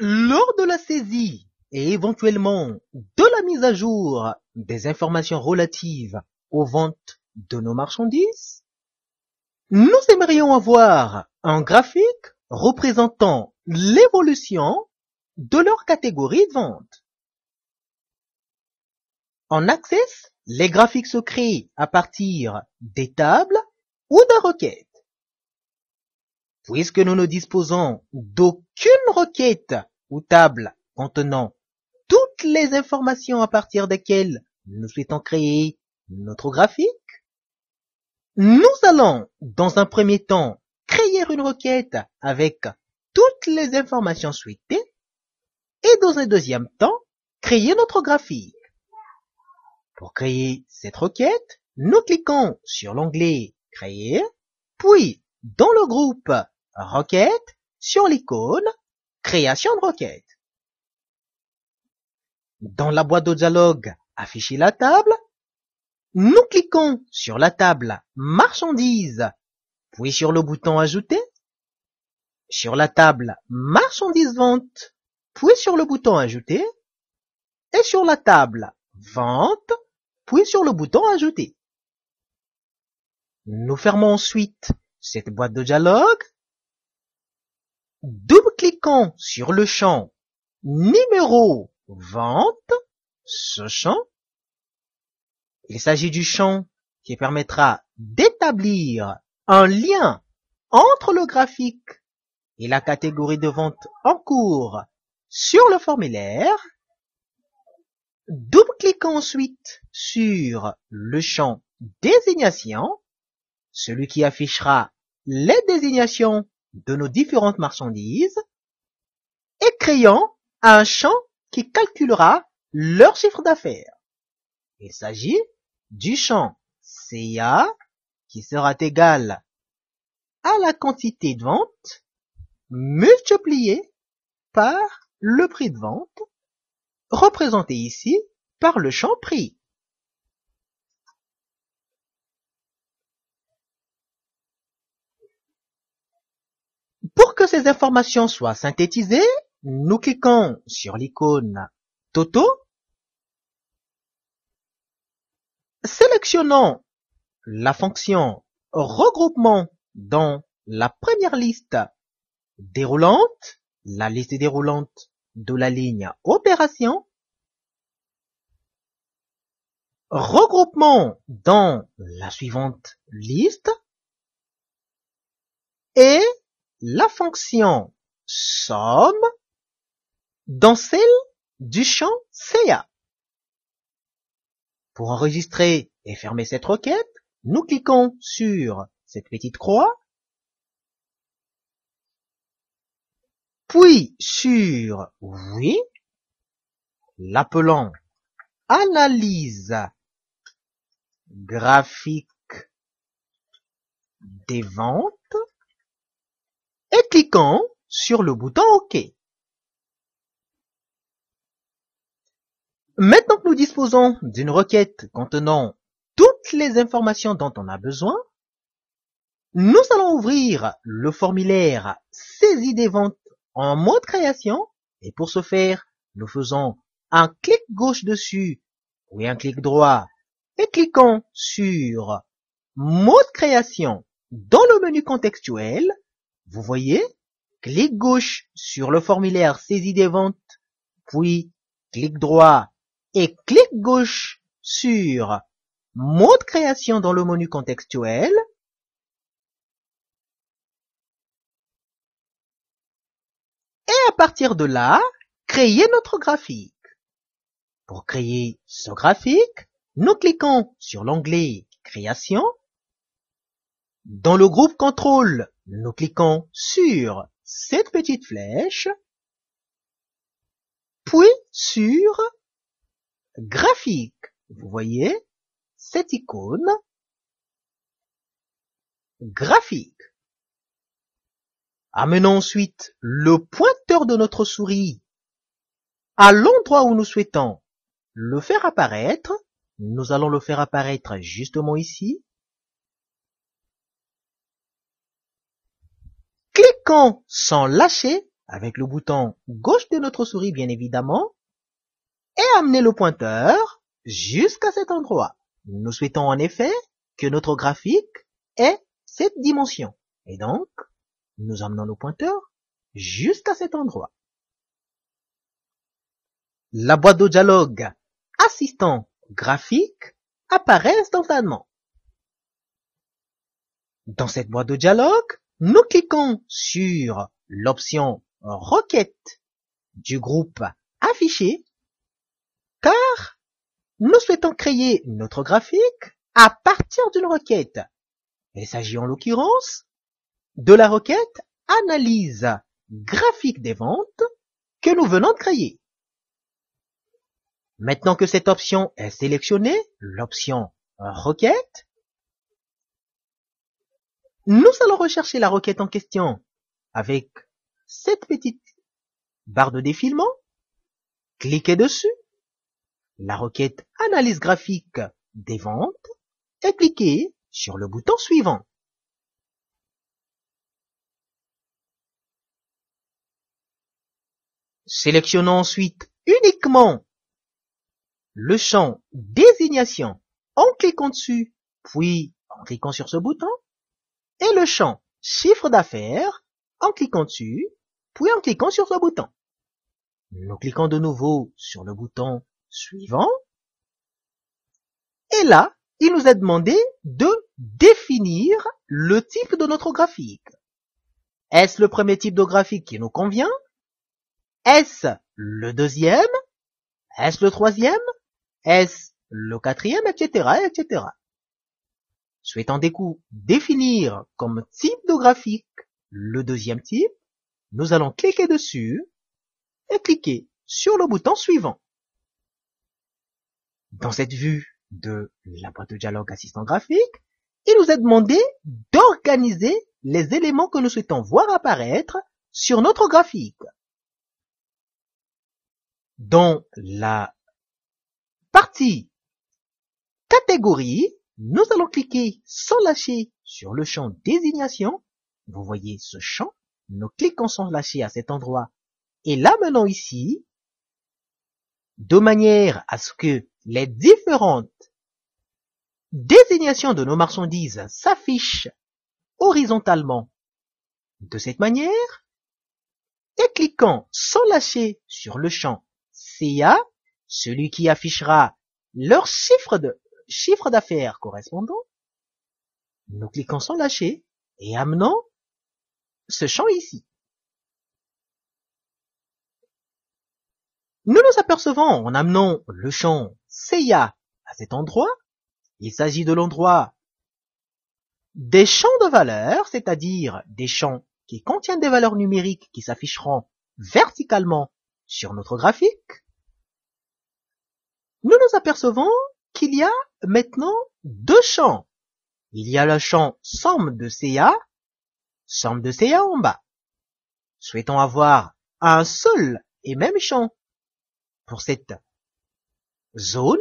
Lors de la saisie et éventuellement de la mise à jour des informations relatives aux ventes de nos marchandises, nous aimerions avoir un graphique représentant l'évolution de leur catégorie de vente. En Access, les graphiques se créent à partir des tables ou de requêtes. Puisque nous ne disposons d'aucune requête ou table contenant toutes les informations à partir desquelles nous souhaitons créer notre graphique, nous allons, dans un premier temps, créer une requête avec toutes les informations souhaitées et dans un deuxième temps, créer notre graphique. Pour créer cette requête, nous cliquons sur l'onglet Créer, puis dans le groupe Requête, sur l'icône Création de requête. Dans la boîte de dialogue Afficher la table, nous cliquons sur la table Marchandises, puis sur le bouton Ajouter, sur la table Marchandises Vente, puis sur le bouton Ajouter, et sur la table Vente, puis sur le bouton Ajouter. Nous fermons ensuite cette boîte de dialogue. Double-cliquons sur le champ Numéro Vente, ce champ. Il s'agit du champ qui permettra d'établir un lien entre le graphique et la catégorie de vente en cours sur le formulaire. Double-cliquons ensuite sur le champ Désignation, celui qui affichera les désignations de nos différentes marchandises, et créons un champ qui calculera leur chiffre d'affaires. Il s'agit du champ CA qui sera égal à la quantité de vente multiplié par le prix de vente représenté ici par le champ prix. Pour que ces informations soient synthétisées, nous cliquons sur l'icône Toto, sélectionnons la fonction regroupement dans la première liste déroulante, la liste déroulante de la ligne opération, regroupement dans la suivante liste. Et la fonction somme dans celle du champ CA. Pour enregistrer et fermer cette requête, nous cliquons sur cette petite croix puis sur oui, l'appelant analyse graphique des ventes et cliquons sur le bouton OK. Maintenant que nous disposons d'une requête contenant toutes les informations dont on a besoin, nous allons ouvrir le formulaire saisie des ventes en mode création. Et pour ce faire, nous faisons un clic gauche dessus, ou un clic droit, et cliquons sur mode création dans le menu contextuel. Vous voyez, clic gauche sur le formulaire saisie des ventes, puis clic droit et clic gauche sur mode création dans le menu contextuel. Et à partir de là, créer notre graphique. Pour créer ce graphique, nous cliquons sur l'onglet Création. Dans le groupe Contrôle, nous cliquons sur cette petite flèche, puis sur Graphique. Vous voyez cette icône Graphique. Amenons ensuite le pointeur de notre souris à l'endroit où nous souhaitons le faire apparaître. Nous allons le faire apparaître justement ici. Sans lâcher avec le bouton gauche de notre souris bien évidemment, et amener le pointeur jusqu'à cet endroit. Nous souhaitons en effet que notre graphique ait cette dimension. Et donc, nous amenons le pointeur jusqu'à cet endroit. La boîte de dialogue assistant graphique apparaît instantanément. Dans cette boîte de dialogue, nous cliquons sur l'option requête du groupe affiché car nous souhaitons créer notre graphique à partir d'une requête. Il s'agit en l'occurrence de la requête analyse graphique des ventes que nous venons de créer. Maintenant que cette option est sélectionnée, l'option requête, nous allons rechercher la requête en question avec cette petite barre de défilement, cliquez dessus, la requête analyse graphique des ventes et cliquez sur le bouton suivant. Sélectionnons ensuite uniquement le champ désignation en cliquant dessus, puis en cliquant sur ce bouton, et le champ chiffre d'affaires en cliquant dessus, puis en cliquant sur ce bouton. Nous cliquons de nouveau sur le bouton suivant. Et là, il nous est demandé de définir le type de notre graphique. Est-ce le premier type de graphique qui nous convient? Est-ce le deuxième? Est-ce le troisième? Est-ce le quatrième, etc., etc. Souhaitant définir comme type de graphique le deuxième type, nous allons cliquer dessus et cliquer sur le bouton suivant. Dans cette vue de la boîte de dialogue assistant graphique, il nous est demandé d'organiser les éléments que nous souhaitons voir apparaître sur notre graphique. Dans la partie catégorie, nous allons cliquer sans lâcher sur le champ désignation. Vous voyez ce champ. Nous cliquons sans lâcher à cet endroit et l'amenons ici de manière à ce que les différentes désignations de nos marchandises s'affichent horizontalement de cette manière et cliquant sans lâcher sur le champ CA, celui qui affichera leur chiffre de chiffre d'affaires correspondant, nous cliquons sans lâcher et amenons ce champ ici. Nous nous apercevons en amenant le champ CIA à cet endroit, il s'agit de l'endroit des champs de valeurs, c'est-à-dire des champs qui contiennent des valeurs numériques qui s'afficheront verticalement sur notre graphique. Nous nous apercevons qu'il y a maintenant deux champs. Il y a le champ somme de CA, somme de CA en bas. Souhaitons avoir un seul et même champ. Pour cette zone,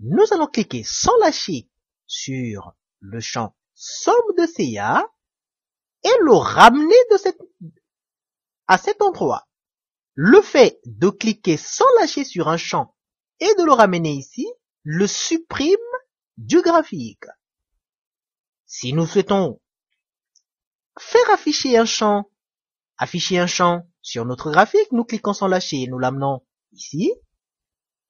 nous allons cliquer sans lâcher sur le champ somme de CA et le ramener à cet endroit. Le fait de cliquer sans lâcher sur un champ et de le ramener ici le supprime du graphique. Si nous souhaitons faire afficher un champ, afficher un champ sur notre graphique, nous cliquons sans lâcher et nous l'amenons ici.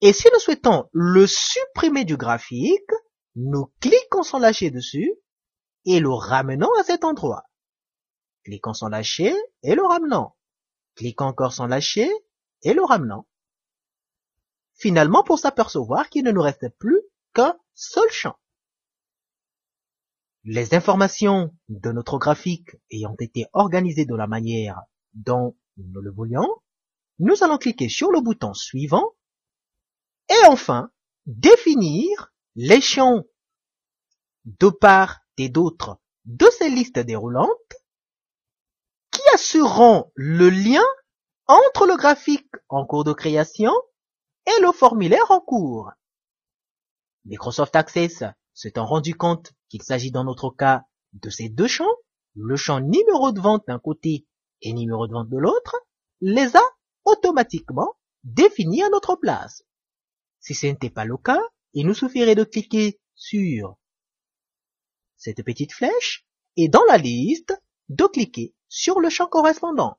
Et si nous souhaitons le supprimer du graphique, nous cliquons sans lâcher dessus et le ramenons à cet endroit. Cliquons sans lâcher et le ramenons. Cliquons encore sans lâcher et le ramenons finalement pour s'apercevoir qu'il ne nous reste plus qu'un seul champ. Les informations de notre graphique ayant été organisées de la manière dont nous le voulions, nous allons cliquer sur le bouton suivant et enfin définir les champs de part et d'autre de ces listes déroulantes qui assureront le lien entre le graphique en cours de création et le formulaire en cours. Microsoft Access s'étant rendu compte qu'il s'agit dans notre cas de ces deux champs, le champ numéro de vente d'un côté et numéro de vente de l'autre, les a automatiquement définis à notre place. Si ce n'était pas le cas, il nous suffirait de cliquer sur cette petite flèche et dans la liste, de cliquer sur le champ correspondant.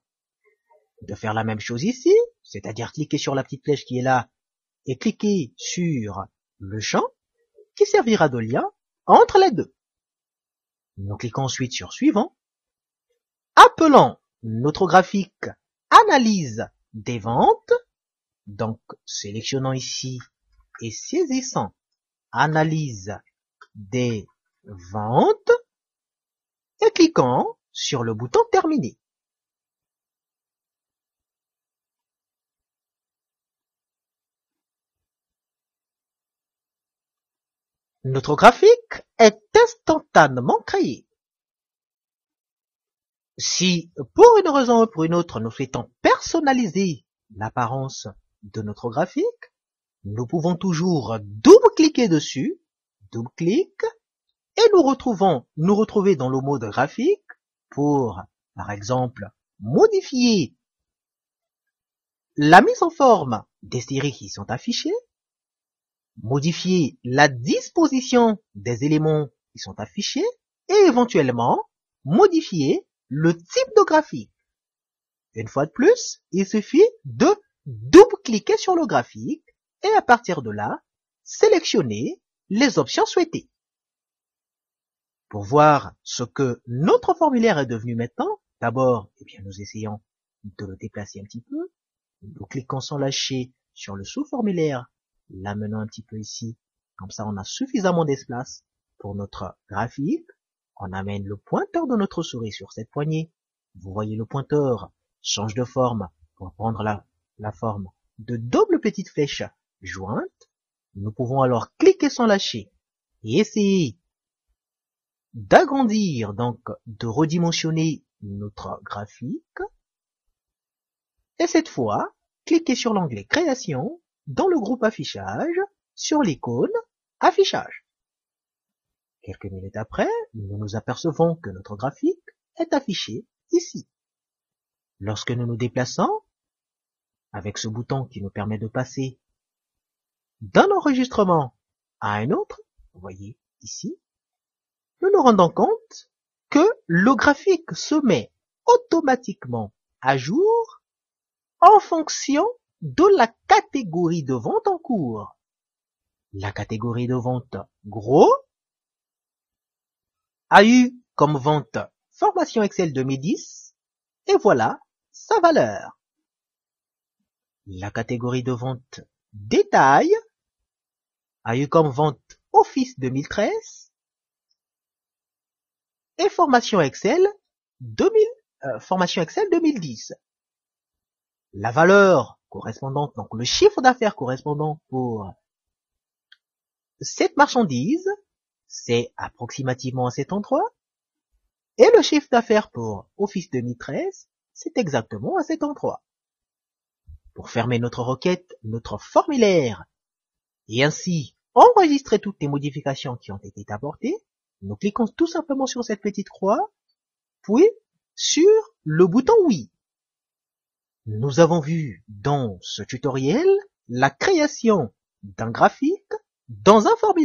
De faire la même chose ici, c'est-à-dire cliquer sur la petite flèche qui est là et cliquer sur le champ qui servira de lien entre les deux. Nous cliquons ensuite sur suivant. Appelons notre graphique analyse des ventes. Donc, sélectionnons ici et saisissant analyse des ventes et cliquons sur le bouton terminer. Notre graphique est instantanément créé. Si, pour une raison ou pour une autre, nous souhaitons personnaliser l'apparence de notre graphique, nous pouvons toujours double-cliquer dessus, double-clic, et nous retrouvons, nous retrouver dans le mode graphique pour, par exemple, modifier la mise en forme des séries qui sont affichées, modifier la disposition des éléments qui sont affichés et éventuellement modifier le type de graphique. Une fois de plus, il suffit de double-cliquer sur le graphique et à partir de là, sélectionner les options souhaitées. Pour voir ce que notre formulaire est devenu maintenant, d'abord, eh bien, nous essayons de le déplacer un petit peu. Nous cliquons sans lâcher sur le sous-formulaire l'amenant un petit peu ici. Comme ça, on a suffisamment d'espace pour notre graphique. On amène le pointeur de notre souris sur cette poignée. Vous voyez le pointeur change de forme pour prendre la, la forme de double petite flèche jointe. Nous pouvons alors cliquer sans lâcher et essayer d'agrandir, donc de redimensionner notre graphique. Et cette fois, cliquez sur l'onglet Création dans le groupe affichage sur l'icône affichage. Quelques minutes après, nous nous apercevons que notre graphique est affiché ici. Lorsque nous nous déplaçons, avec ce bouton qui nous permet de passer d'un enregistrement à un autre, vous voyez ici, nous nous rendons compte que le graphique se met automatiquement à jour en fonction de la catégorie de vente en cours. La catégorie de vente gros a eu comme vente formation Excel 2010 et voilà sa valeur. La catégorie de vente détail a eu comme vente Office 2013 et formation Excel 2000, euh, formation Excel 2010. La valeur correspondante, donc le chiffre d'affaires correspondant pour cette marchandise, c'est approximativement à cet endroit. Et le chiffre d'affaires pour Office 2013, c'est exactement à cet endroit. Pour fermer notre requête, notre formulaire, et ainsi enregistrer toutes les modifications qui ont été apportées, nous cliquons tout simplement sur cette petite croix, puis sur le bouton oui. Nous avons vu dans ce tutoriel la création d'un graphique dans un formulaire.